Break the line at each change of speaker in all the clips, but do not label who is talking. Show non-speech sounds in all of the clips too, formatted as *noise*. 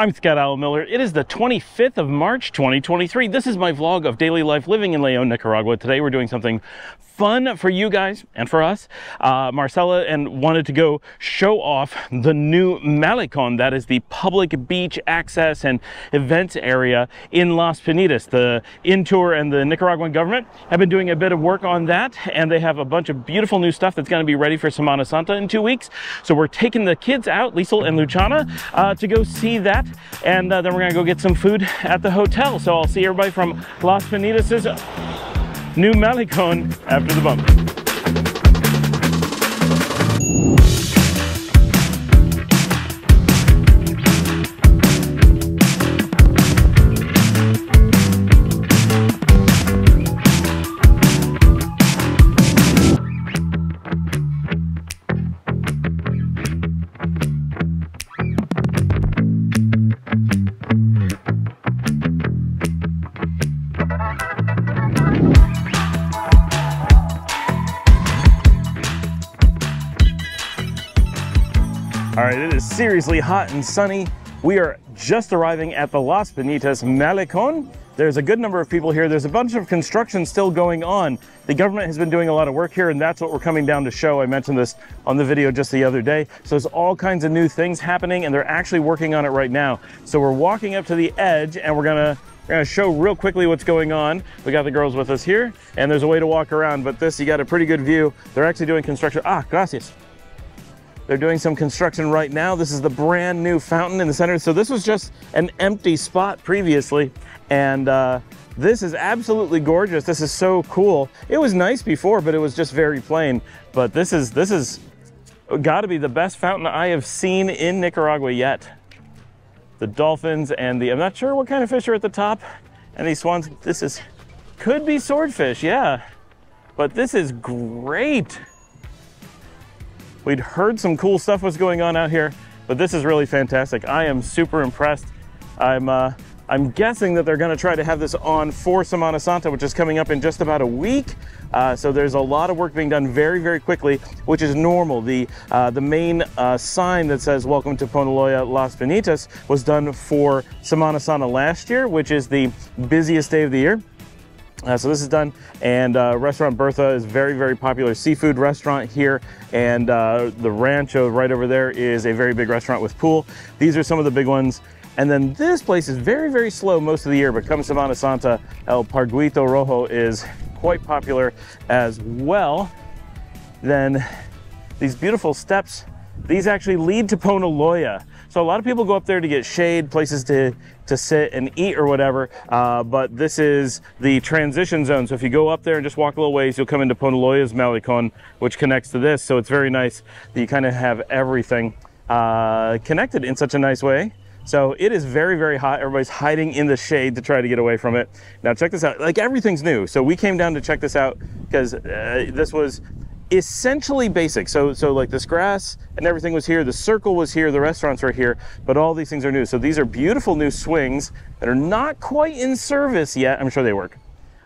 I'm Scott Alan Miller. It is the 25th of March, 2023. This is my vlog of daily life living in Leon, Nicaragua. Today we're doing something fun for you guys and for us. Uh, Marcela and wanted to go show off the new Malecon. That is the public beach access and events area in Las Peñitas. The INTUR and the Nicaraguan government have been doing a bit of work on that and they have a bunch of beautiful new stuff that's going to be ready for Semana Santa in two weeks. So we're taking the kids out, Liesel and Luciana, uh, to go see that and uh, then we're gonna go get some food at the hotel. So I'll see everybody from Las Peñitas' new Malecon after the bump. All right, it is seriously hot and sunny. We are just arriving at the Las Peñitas Malecon. There's a good number of people here. There's a bunch of construction still going on. The government has been doing a lot of work here and that's what we're coming down to show. I mentioned this on the video just the other day. So there's all kinds of new things happening and they're actually working on it right now. So we're walking up to the edge and we're gonna we're gonna show real quickly what's going on. We got the girls with us here and there's a way to walk around, but this, you got a pretty good view. They're actually doing construction. Ah, gracias. They're doing some construction right now. This is the brand new fountain in the center. So this was just an empty spot previously. And uh, this is absolutely gorgeous. This is so cool. It was nice before, but it was just very plain. But this is, this is gotta be the best fountain I have seen in Nicaragua yet. The dolphins and the, I'm not sure what kind of fish are at the top. And these swans, this is, could be swordfish, yeah. But this is great. We'd heard some cool stuff was going on out here, but this is really fantastic. I am super impressed. I'm, uh, I'm guessing that they're gonna try to have this on for Semana Santa, which is coming up in just about a week. Uh, so there's a lot of work being done very, very quickly, which is normal. The, uh, the main uh, sign that says, welcome to Poneloya Las Piñitas was done for Semana Santa last year, which is the busiest day of the year. Uh, so this is done and uh, restaurant bertha is very very popular seafood restaurant here and uh, the rancho right over there is a very big restaurant with pool. These are some of the big ones. And then this place is very very slow most of the year but come Semana Santa El Parguito Rojo is quite popular as well. Then these beautiful steps these actually lead to Poneloya so a lot of people go up there to get shade, places to, to sit and eat or whatever, uh, but this is the transition zone. So if you go up there and just walk a little ways, you'll come into Poneloya's Malecon, which connects to this. So it's very nice that you kind of have everything uh, connected in such a nice way. So it is very, very hot. Everybody's hiding in the shade to try to get away from it. Now check this out, like everything's new. So we came down to check this out because uh, this was essentially basic. So, so like this grass and everything was here, the circle was here, the restaurants were here, but all these things are new. So these are beautiful new swings that are not quite in service yet. I'm sure they work.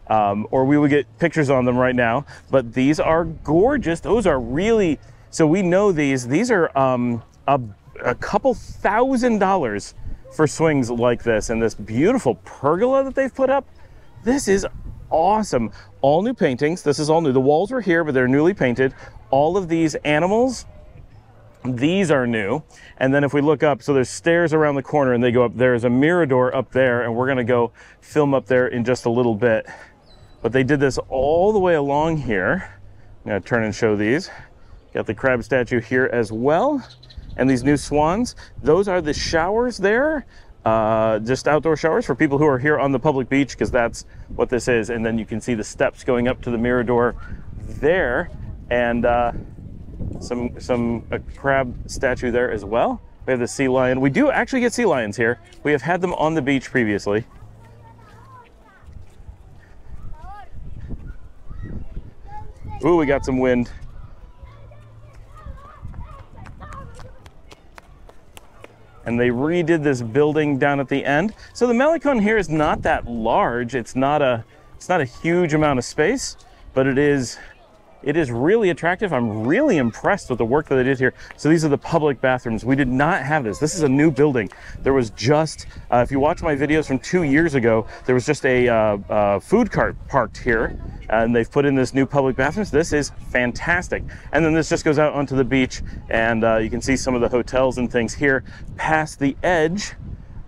Um, or we would get pictures on them right now, but these are gorgeous. Those are really, so we know these, these are um, a, a couple thousand dollars for swings like this and this beautiful pergola that they've put up. This is awesome. All new paintings. This is all new. The walls were here, but they're newly painted. All of these animals, these are new. And then if we look up, so there's stairs around the corner and they go up. There's a mirador up there and we're gonna go film up there in just a little bit. But they did this all the way along here. I'm gonna turn and show these. Got the crab statue here as well. And these new swans, those are the showers there uh, just outdoor showers for people who are here on the public beach because that's what this is. And then you can see the steps going up to the Mirador there and uh, some, some a crab statue there as well. We have the sea lion. We do actually get sea lions here. We have had them on the beach previously. Ooh, we got some wind. And they redid this building down at the end. So the Malecon here is not that large. It's not a it's not a huge amount of space, but it is It is really attractive. I'm really impressed with the work that they did here. So these are the public bathrooms. We did not have this. This is a new building. There was just, uh, if you watch my videos from two years ago, there was just a uh, uh, food cart parked here and they've put in this new public bathrooms. This is fantastic. And then this just goes out onto the beach and uh, you can see some of the hotels and things here past the edge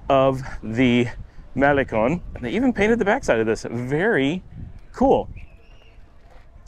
of the Malecon. And they even painted the backside of this. Very cool.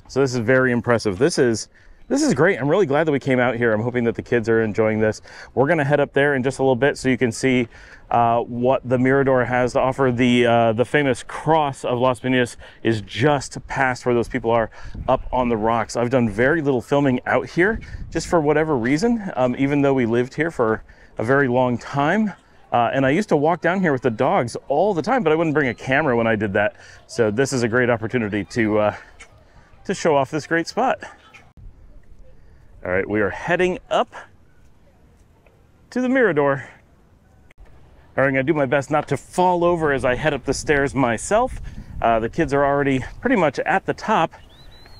So this is very impressive. This is this is great. I'm really glad that we came out here. I'm hoping that the kids are enjoying this. We're going to head up there in just a little bit so you can see uh, what the Mirador has to offer. The uh, the famous cross of Las Peñitas is just past where those people are up on the rocks. I've done very little filming out here just for whatever reason, um, even though we lived here for a very long time. Uh, and I used to walk down here with the dogs all the time, but I wouldn't bring a camera when I did that. So this is a great opportunity to uh, to show off this great spot. All right, we are heading up to the Mirador. All right, I'm gonna do my best not to fall over as I head up the stairs myself. Uh, the kids are already pretty much at the top.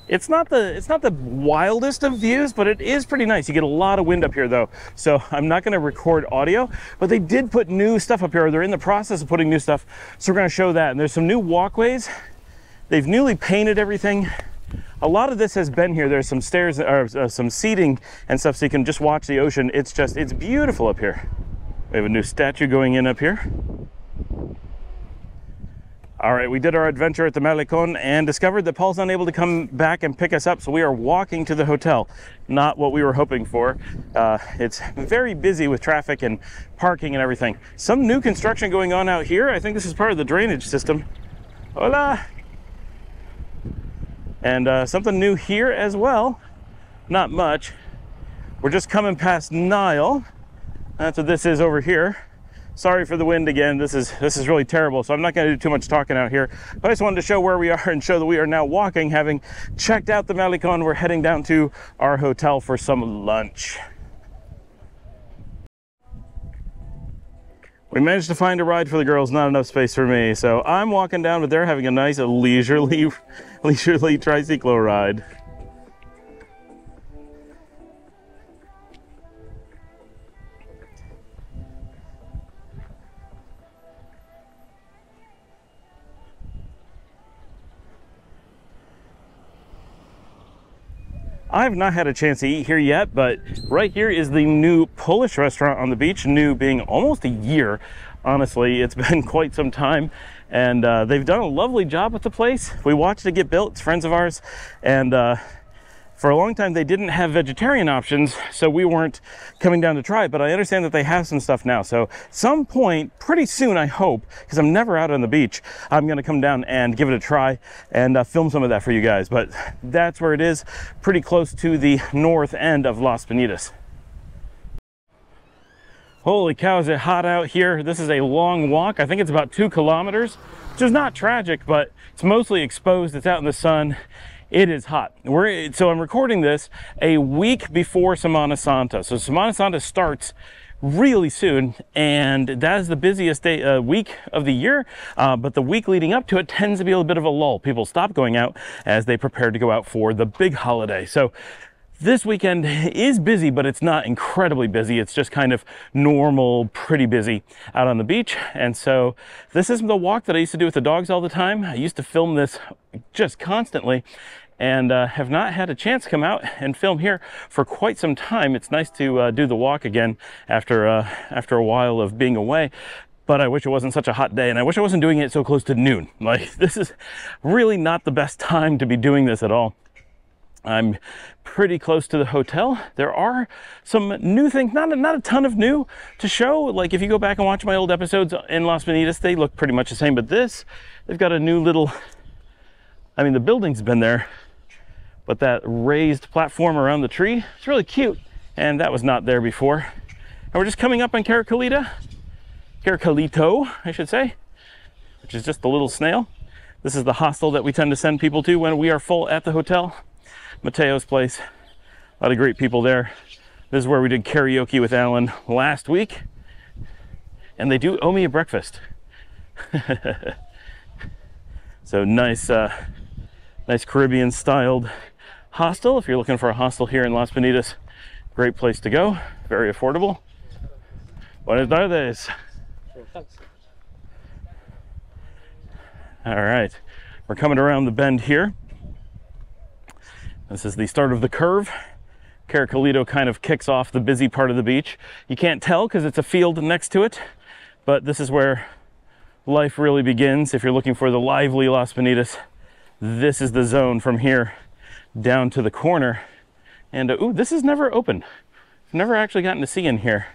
It's not the it's not the wildest of views, but it is pretty nice. You get a lot of wind up here though. So I'm not gonna record audio, but they did put new stuff up here. They're in the process of putting new stuff. So we're gonna show that. And there's some new walkways. They've newly painted everything a lot of this has been here. There's some stairs or uh, some seating and stuff so you can just watch the ocean. It's just, it's beautiful up here. We have a new statue going in up here. All right, we did our adventure at the Malecon and discovered that Paul's unable to come back and pick us up, so we are walking to the hotel. Not what we were hoping for. Uh, it's very busy with traffic and parking and everything. Some new construction going on out here. I think this is part of the drainage system. Hola! And uh, something new here as well. Not much. We're just coming past Nile. That's what this is over here. Sorry for the wind again. This is this is really terrible. So I'm not going to do too much talking out here. But I just wanted to show where we are and show that we are now walking, having checked out the Malecon. We're heading down to our hotel for some lunch. We managed to find a ride for the girls, not enough space for me. So I'm walking down, but they're having a nice leisurely, *laughs* leisurely tricycle ride. I have not had a chance to eat here yet, but right here is the new Polish restaurant on the beach, new being almost a year. Honestly, it's *laughs* been quite some time and uh, they've done a lovely job with the place. We watched it get built, it's friends of ours, and uh, for a long time they didn't have vegetarian options so we weren't coming down to try it but i understand that they have some stuff now. So some point pretty soon i hope because i'm never out on the beach i'm going to come down and give it a try and uh, film some of that for you guys but that's where it is pretty close to the north end of Las Peñitas holy cow is it hot out here? This is a long walk. I think it's about two kilometers which is not tragic but it's mostly exposed. It's out in the sun it is hot. We're, so I'm recording this a week before Semana Santa. So Semana Santa starts really soon and that is the busiest day uh, week of the year uh, but the week leading up to it tends to be a little bit of a lull people stop going out as they prepare to go out for the big holiday so this weekend *laughs* is busy, but it's not incredibly busy. It's just kind of normal, pretty busy out on the beach. And so this is the walk that I used to do with the dogs all the time. I used to film this just constantly and uh, have not had a chance to come out and film here for quite some time. It's nice to uh, do the walk again after, uh, after a while of being away but I wish it wasn't such a hot day and I wish I wasn't doing it so close to noon. *laughs* Like this is really not the best time to be doing this at all. I'm pretty close to the hotel. There are some new things, not a, not a ton of new to show. Like if you go back and watch my old episodes in Las Peñitas, they look pretty much the same. But this, they've got a new little, I mean, the building's been there, but that raised platform around the tree, it's really cute. And that was not there before. And we're just coming up on Caracolita, Caracolito, I should say, which is just a little snail. This is the hostel that we tend to send people to when we are full at the hotel. Mateo's place. A lot of great people there. This is where we did karaoke with Alan last week. And they do owe me a breakfast. *laughs* so nice, uh, nice Caribbean styled hostel. If you're looking for a hostel here in Las Peñitas, great place to go. Very affordable. Buenas tardes. All right, we're coming around the bend here. This is the start of the curve. Caracolito kind of kicks off the busy part of the beach. You can't tell because it's a field next to it, but this is where life really begins. If you're looking for the lively Las Peñitas, this is the zone from here down to the corner. And uh, ooh, this is never open. I've never actually gotten to see in here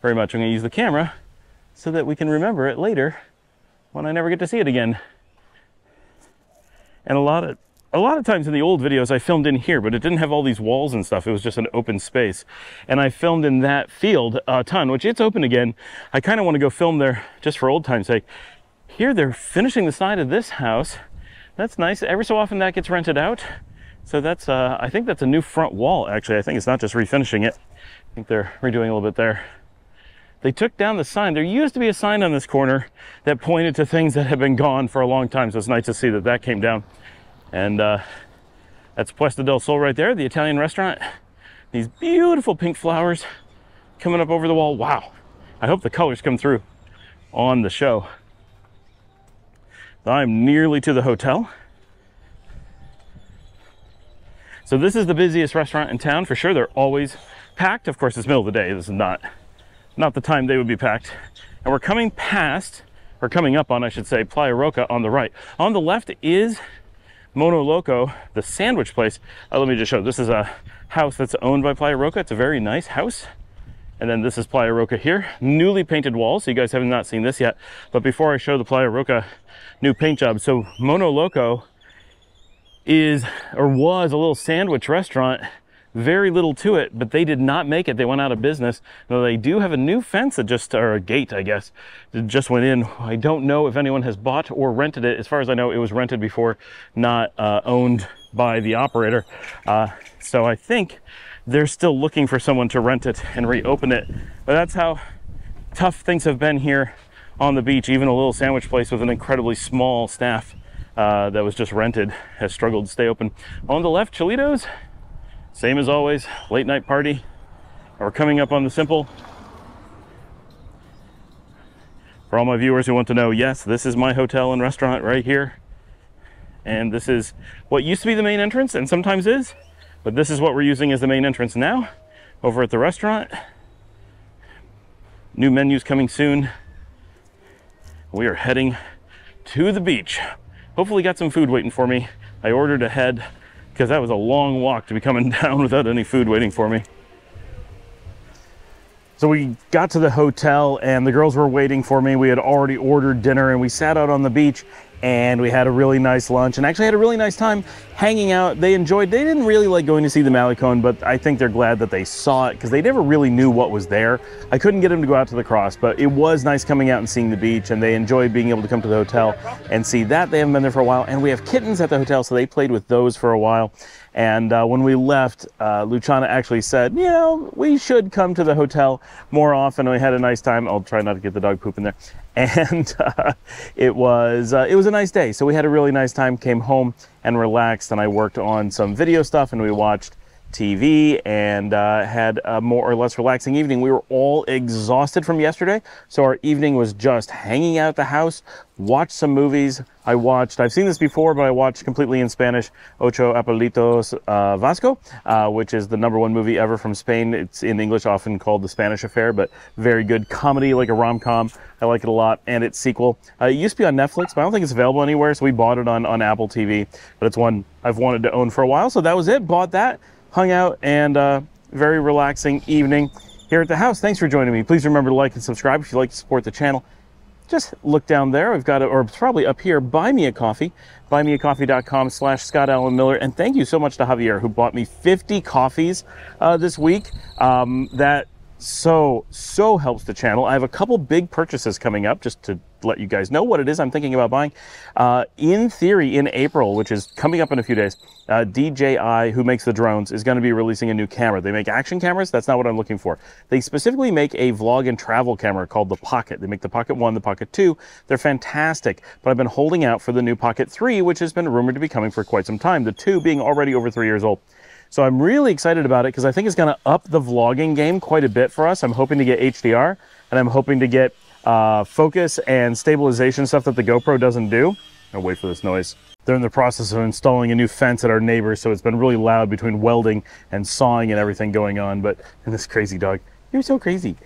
very much. I'm gonna use the camera so that we can remember it later when I never get to see it again. And a lot of a lot of times in the old videos I filmed in here, but it didn't have all these walls and stuff. It was just an open space. And I filmed in that field a ton, which it's open again. I kind of want to go film there just for old time's sake. Here they're finishing the side of this house. That's nice. Every so often that gets rented out. So that's, uh, I think that's a new front wall, actually. I think it's not just refinishing it. I think they're redoing a little bit there. They took down the sign. There used to be a sign on this corner that pointed to things that had been gone for a long time. So it's nice to see that that came down. And uh, that's Puesta del Sol right there, the Italian restaurant. These beautiful pink flowers coming up over the wall. Wow. I hope the colors come through on the show. I'm nearly to the hotel. So this is the busiest restaurant in town for sure. They're always packed. Of course, it's middle of the day. This is not not the time they would be packed. And we're coming past, or coming up on, I should say, Playa Roca on the right. On the left is Mono Loco, the sandwich place. Uh, let me just show. This is a house that's owned by Playa Roca. It's a very nice house. And then this is Playa Roca here. Newly painted walls. So you guys have not seen this yet. But before I show the Playa Roca new paint job, so Mono Loco is or was a little sandwich restaurant very little to it, but they did not make it. They went out of business. Now they do have a new fence that just, or a gate, I guess, that just went in. I don't know if anyone has bought or rented it. As far as I know, it was rented before, not uh, owned by the operator. Uh, so I think they're still looking for someone to rent it and reopen it. But that's how tough things have been here on the beach. Even a little sandwich place with an incredibly small staff uh, that was just rented has struggled to stay open. On the left, Cholitos, same as always, late night party. We're coming up on the simple. For all my viewers who want to know, yes, this is my hotel and restaurant right here. And this is what used to be the main entrance and sometimes is, but this is what we're using as the main entrance now over at the restaurant. New menus coming soon. We are heading to the beach. Hopefully got some food waiting for me. I ordered ahead because that was a long walk to be coming *laughs* down without any food waiting for me. So we got to the hotel and the girls were waiting for me. We had already ordered dinner and we sat out on the beach and we had a really nice lunch and actually had a really nice time hanging out. They enjoyed, they didn't really like going to see the Malecon, but I think they're glad that they saw it because they never really knew what was there. I couldn't get them to go out to the cross, but it was nice coming out and seeing the beach and they enjoyed being able to come to the hotel and see that. They haven't been there for a while and we have kittens at the hotel, so they played with those for a while. And uh, when we left, uh, Luciana actually said, you know, we should come to the hotel more often. We had a nice time. I'll try not to get the dog poop in there. *laughs* And uh, it was uh, it was a nice day. So we had a really nice time. Came home and relaxed, and I worked on some video stuff, and we watched TV and uh, had a more or less relaxing evening. We were all exhausted from yesterday, so our evening was just hanging out at the house, watched some movies. I watched, I've seen this before, but I watched completely in Spanish, Ocho Apellidos uh, Vasco, uh, which is the number one movie ever from Spain. It's in English often called The Spanish Affair, but very good comedy, like a rom-com. I like it a lot, and its sequel. Uh, it used to be on Netflix, but I don't think it's available anywhere, so we bought it on, on Apple TV, but it's one I've wanted to own for a while, so that was it, bought that hung out and uh, very relaxing evening here at the house. Thanks for joining me. Please remember to like and subscribe if you'd like to support the channel. Just look down there. We've got it, or probably up here. Buy me a coffee. Buymeacoffee.com slash Scott Alan Miller. And thank you so much to Javier who bought me 50 coffees uh, this week. Um, that so, so helps the channel. I have a couple big purchases coming up just to let you guys know what it is I'm thinking about buying. Uh, in theory, in April, which is coming up in a few days, uh, DJI, who makes the drones, is going to be releasing a new camera. They make action cameras. That's not what I'm looking for. They specifically make a vlog and travel camera called the Pocket. They make the Pocket 1, the Pocket 2. They're fantastic, but I've been holding out for the new Pocket 3, which has been rumored to be coming for quite some time, the 2 being already over three years old. So I'm really excited about it because I think it's going to up the vlogging game quite a bit for us. I'm hoping to get HDR and I'm hoping to get uh, focus and stabilization stuff that the GoPro doesn't do. I'll wait for this noise. They're in the process of installing a new fence at our neighbor, so it's been really loud between welding and sawing and everything going on. But and this crazy dog, you're so crazy.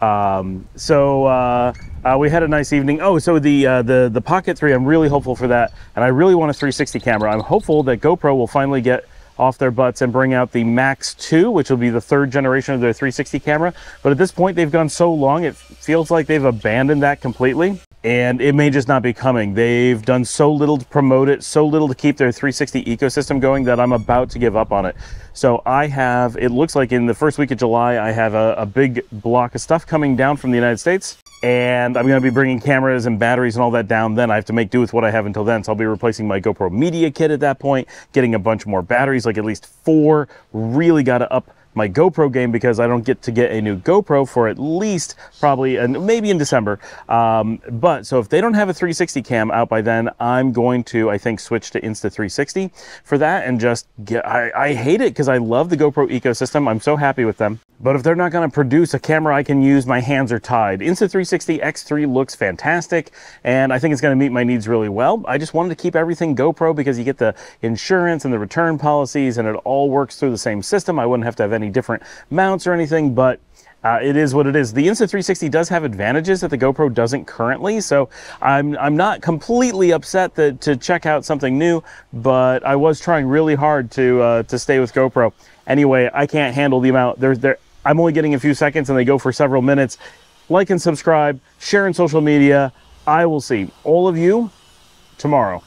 Um, so uh, uh, we had a nice evening. Oh, so the uh, the the Pocket 3, I'm really hopeful for that, and I really want a 360 camera. I'm hopeful that GoPro will finally get off their butts and bring out the Max 2, which will be the third generation of their 360 camera. But at this point, they've gone so long, it feels like they've abandoned that completely. And it may just not be coming. They've done so little to promote it, so little to keep their 360 ecosystem going that I'm about to give up on it. So I have, it looks like in the first week of July, I have a, a big block of stuff coming down from the United States and I'm going to be bringing cameras and batteries and all that down then. I have to make do with what I have until then. So I'll be replacing my GoPro Media Kit at that point, getting a bunch more batteries, like at least four. Really got to up my GoPro game because I don't get to get a new GoPro for at least probably and maybe in December. Um, but so if they don't have a 360 cam out by then, I'm going to I think switch to Insta 360 for that and just get. I, I hate it because I love the GoPro ecosystem. I'm so happy with them. But if they're not going to produce a camera I can use, my hands are tied. Insta360 X3 looks fantastic, and I think it's going to meet my needs really well. I just wanted to keep everything GoPro because you get the insurance and the return policies, and it all works through the same system. I wouldn't have to have any different mounts or anything, but uh, it is what it is. The Insta360 does have advantages that the GoPro doesn't currently, so I'm, I'm not completely upset that, to check out something new, but I was trying really hard to, uh, to stay with GoPro. Anyway, I can't handle the amount. There's there, I'm only getting a few seconds and they go for several minutes. Like and subscribe, share in social media. I will see all of you tomorrow.